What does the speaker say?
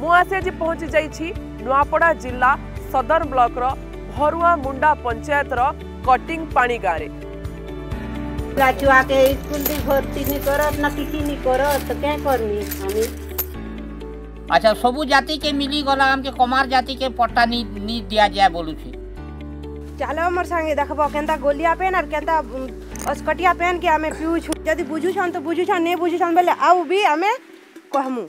ମୁଁ ଆସି ଆଜି ପହଞ୍ଚି ଯାଇଛି ନୂଆପଡ଼ା ଜିଲ୍ଲା ସଦର ବ୍ଲକର ଭରୁଆ ମୁଣ୍ଡା ପଞ୍ଚାୟତର କଟିଂ ପାଣି ଗାଁରେ ला छुआ के स्कूल भी भर्ती नहीं करत ना किसी नहीं करत तो क्या करनी हमें अच्छा सबू जाति के मिली गला हमके कमार जाति के पट्टा नी नी दिया जाए बोलू छी ଚାଲ ମୋର ସାଙ୍ଗେ ଦେଖବ କେନ୍ତା ଗୋଲିଆ ପେନ୍ ଆର୍ କେନ୍ତା ଅସ୍କଟିଆ ପେନ୍ କି ଆମେ ପିଉଛୁ ଯଦି ବୁଝୁଛନ୍ ତ ବୁଝୁଛନ୍ ନେଇ ବୁଝୁଛନ୍ ବେଲେ ଆଉ ବି ଆମେ କହମୁ